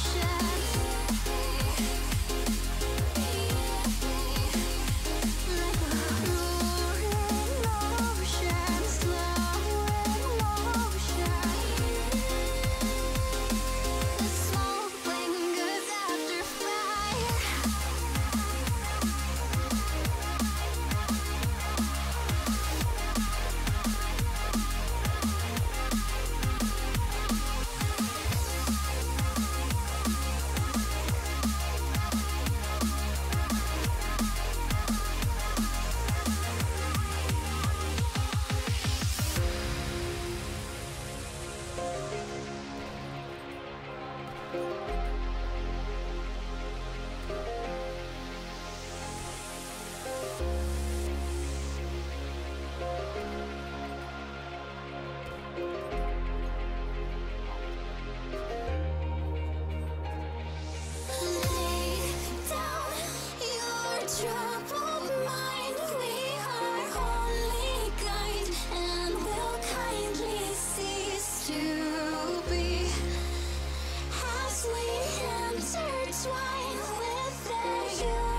ocean swine with you.